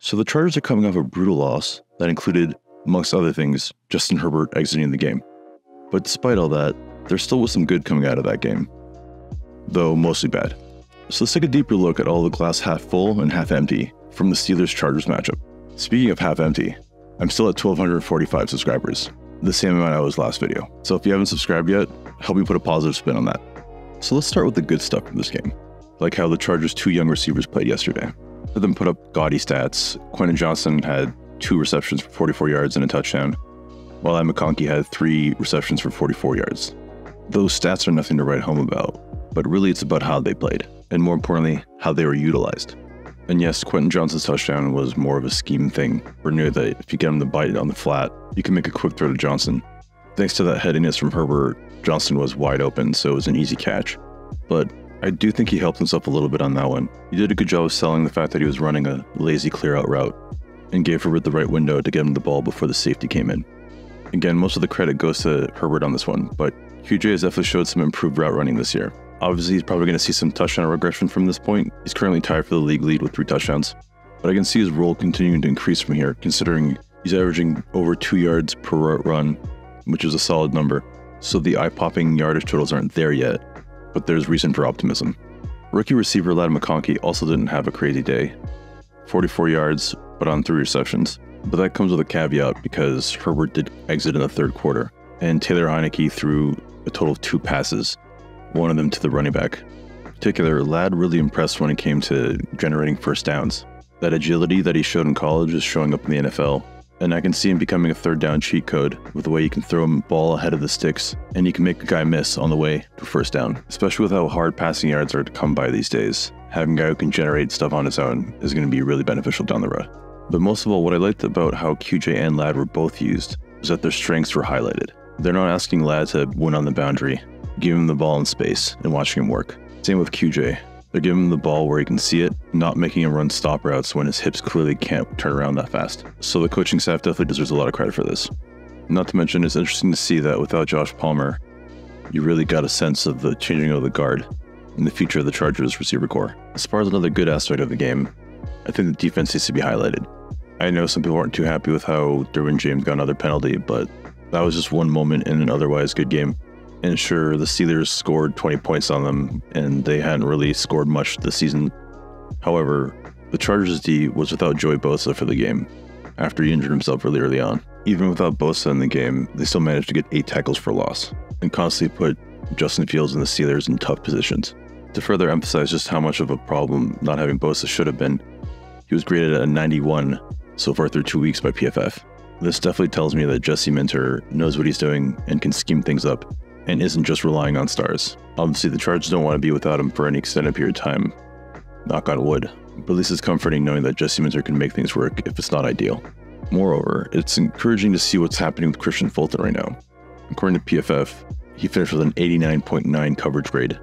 So the Chargers are coming off a brutal loss that included, amongst other things, Justin Herbert exiting the game. But despite all that, there still was some good coming out of that game, though mostly bad. So let's take a deeper look at all the glass half full and half empty from the Steelers Chargers matchup. Speaking of half empty, I'm still at 1,245 subscribers, the same amount I was last video. So if you haven't subscribed yet, help me put a positive spin on that. So let's start with the good stuff from this game, like how the Chargers' two young receivers played yesterday. For them put up gaudy stats. Quentin Johnston had two receptions for 44 yards and a touchdown, while Ladd McConkey had three receptions for 44 yards. Those stats are nothing to write home about, but really it's about how they played, and more importantly, how they were utilized. And yes, Quentin Johnston's touchdown was more of a scheme thing. We knew that if you get him to bite on the flat, you can make a quick throw to Johnston. Thanks to that headiness from Herbert, Johnston was wide open, so it was an easy catch. But I do think he helped himself a little bit on that one. He did a good job of selling the fact that he was running a lazy clear out route and gave Herbert the right window to get him the ball before the safety came in. Again, most of the credit goes to Herbert on this one, but QJ has definitely showed some improved route running this year. Obviously, he's probably going to see some touchdown regression from this point. He's currently tied for the league lead with three touchdowns. But I can see his role continuing to increase from here, considering he's averaging over two yards per run, which is a solid number. So the eye popping yardage totals aren't there yet, but there's reason for optimism. Rookie receiver Ladd McConkey also didn't have a crazy day 44 yards, but on three receptions. But that comes with a caveat because Herbert did exit in the third quarter, and Taylor Heinicke threw a total of two passes one of them to the running back. In particular, Ladd really impressed when it came to generating first downs. That agility that he showed in college is showing up in the NFL, and I can see him becoming a third down cheat code with the way you can throw a ball ahead of the sticks and he can make a guy miss on the way to first down, especially with how hard passing yards are to come by these days. Having a guy who can generate stuff on his own is going to be really beneficial down the road. But most of all, what I liked about how QJ and Ladd were both used was that their strengths were highlighted. They're not asking Ladd to win on the boundary, give him the ball in space and watching him work. Same with QJ. They're giving him the ball where he can see it, not making him run stop routes when his hips clearly can't turn around that fast. So the coaching staff definitely deserves a lot of credit for this. Not to mention, it's interesting to see that without Josh Palmer, you really got a sense of the changing of the guard and the future of the Chargers receiver corps. As far as another good aspect of the game, I think the defense needs to be highlighted. I know some people weren't too happy with how Derwin James got another penalty, but that was just one moment in an otherwise good game. And sure, the Steelers scored 20 points on them, and they hadn't really scored much this season. However, the Chargers D was without Joey Bosa for the game, after he injured himself really early on. Even without Bosa in the game, they still managed to get eight tackles for loss, and constantly put Justin Fields and the Steelers in tough positions. To further emphasize just how much of a problem not having Bosa should have been, he was graded at a 91 so far through two weeks by PFF. This definitely tells me that Jesse Minter knows what he's doing and can scheme things up, and isn't just relying on stars. Obviously, the Chargers don't want to be without him for any extended period of time. Knock on wood. But at least it's comforting knowing that Jesse Minter can make things work if it's not ideal. Moreover, it's encouraging to see what's happening with Kristian Fulton right now. According to PFF, he finished with an 89.9 coverage grade,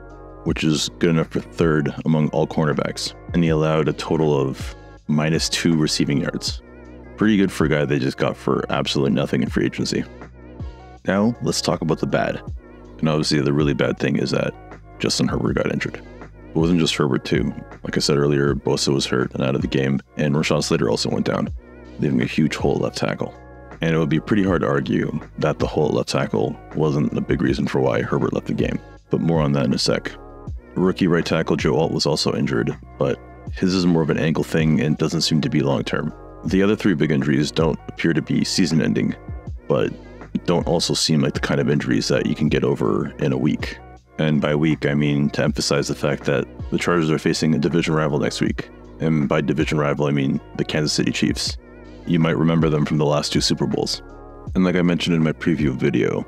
which is good enough for third among all cornerbacks, and he allowed a total of minus two receiving yards. Pretty good for a guy they just got for absolutely nothing in free agency. Now, let's talk about the bad. And obviously, the really bad thing is that Justin Herbert got injured. It wasn't just Herbert, too. Like I said earlier, Bosa was hurt and out of the game, and Rashawn Slater also went down, leaving a huge hole at left tackle. And it would be pretty hard to argue that the hole at left tackle wasn't a big reason for why Herbert left the game. But more on that in a sec. Rookie right tackle Joe Alt was also injured, but his is more of an ankle thing and doesn't seem to be long term. The other three big injuries don't appear to be season ending, but don't also seem like the kind of injuries that you can get over in a week. And by week, I mean to emphasize the fact that the Chargers are facing a division rival next week. And by division rival, I mean the Kansas City Chiefs. You might remember them from the last two Super Bowls. And like I mentioned in my preview video,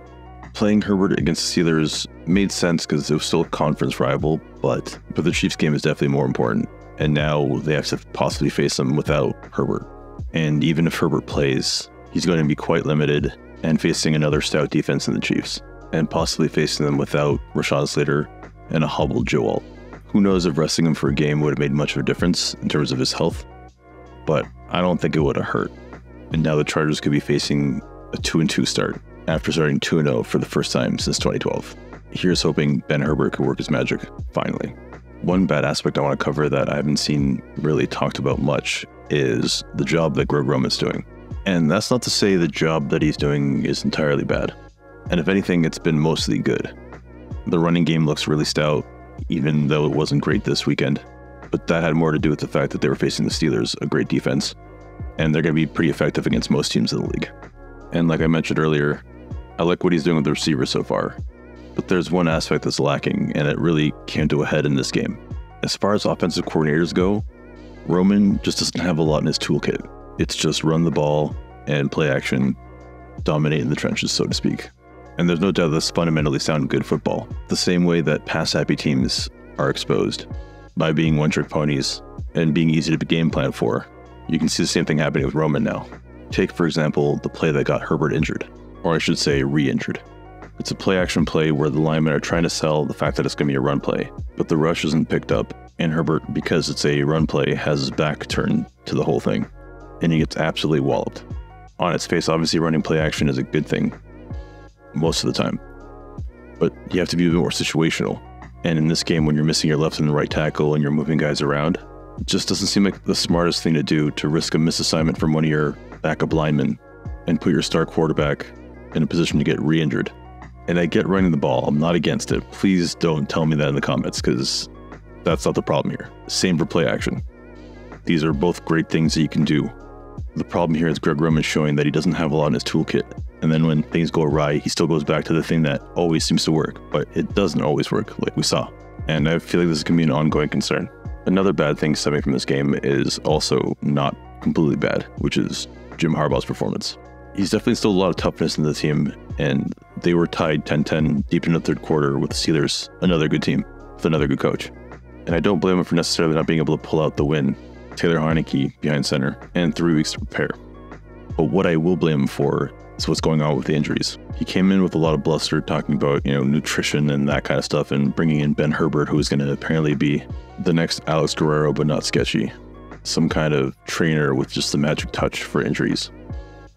playing Herbert against the Steelers made sense because it was still a conference rival, but but the Chiefs game is definitely more important. And now they have to possibly face them without Herbert. And even if Herbert plays, he's going to be quite limited and facing another stout defense in the Chiefs, and possibly facing them without Rashawn Slater and a hobbled Joe Alt. Who knows if resting him for a game would have made much of a difference in terms of his health, but I don't think it would have hurt. And now the Chargers could be facing a 2 2 start after starting 2 0 for the first time since 2012. Here's hoping Ben Herbert could work his magic, finally. One bad aspect I want to cover that I haven't seen really talked about much is the job that Greg Roman's doing. And that's not to say the job that he's doing is entirely bad. And if anything, it's been mostly good. The running game looks really stout, even though it wasn't great this weekend. But that had more to do with the fact that they were facing the Steelers, a great defense, and they're going to be pretty effective against most teams in the league. And like I mentioned earlier, I like what he's doing with the receivers so far. But there's one aspect that's lacking, and it really came to a head in this game. As far as offensive coordinators go, Roman just doesn't have a lot in his toolkit. It's just run the ball and play action, dominate in the trenches, so to speak. And there's no doubt this fundamentally sound good football, the same way that pass happy teams are exposed by being one trick ponies and being easy to be game plan for. You can see the same thing happening with Roman now. Take, for example, the play that got Herbert injured, or I should say, re injured. It's a play action play where the linemen are trying to sell the fact that it's going to be a run play, but the rush isn't picked up, and Herbert, because it's a run play, has his back turned to the whole thing, and he gets absolutely walloped. On its face, obviously, running play action is a good thing most of the time, but you have to be a bit more situational. And in this game, when you're missing your left and right tackle and you're moving guys around, it just doesn't seem like the smartest thing to do to risk a misassignment from one of your backup linemen and put your star quarterback in a position to get re injured and I get running the ball. I'm not against it. Please don't tell me that in the comments because that's not the problem here. Same for play action. These are both great things that you can do. The problem here is Greg Roman showing that he doesn't have a lot in his toolkit. And then when things go awry, he still goes back to the thing that always seems to work, but it doesn't always work, like we saw. And I feel like this is going to be an ongoing concern. Another bad thing stemming from this game is also not completely bad, which is Jim Harbaugh's performance. He's definitely still a lot of toughness in the team, and they were tied 10 10 deep in the third quarter with the Steelers, another good team, with another good coach. And I don't blame him for necessarily not being able to pull out the win. Taylor Heinicke behind center, and three weeks to prepare. But what I will blame him for is what's going on with the injuries. He came in with a lot of bluster talking about, you know, nutrition and that kind of stuff, and bringing in Ben Herbert, who is going to apparently be the next Alex Guerrero, but not sketchy. Some kind of trainer with just the magic touch for injuries.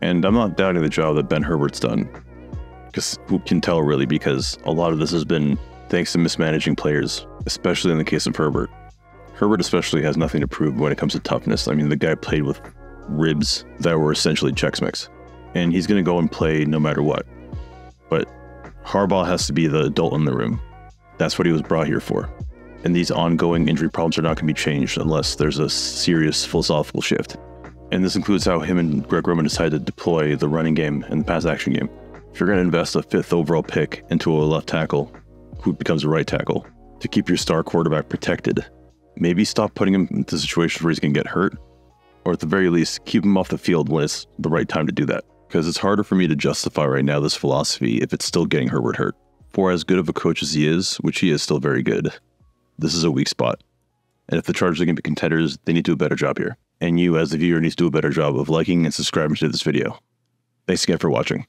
And I'm not doubting the job that Ben Herbert's done because who can tell really? Because a lot of this has been thanks to mismanaging players, especially in the case of Herbert. Herbert especially has nothing to prove when it comes to toughness. I mean, the guy played with ribs that were essentially Chex Mix, and he's going to go and play no matter what. But Harbaugh has to be the adult in the room. That's what he was brought here for. And these ongoing injury problems are not going to be changed unless there's a serious philosophical shift. And this includes how him and Greg Roman decided to deploy the running game and the pass action game. If you're going to invest a fifth overall pick into a left tackle who becomes a right tackle to keep your star quarterback protected, maybe stop putting him into situations where he's going to get hurt, or at the very least, keep him off the field when it's the right time to do that. Because it's harder for me to justify right now this philosophy if it's still getting Herbert hurt. For as good of a coach as he is, which he is still very good, this is a weak spot. And if the Chargers are going to be contenders, they need to do a better job here. And you, as the viewer, need to do a better job of liking and subscribing to this video. Thanks again for watching.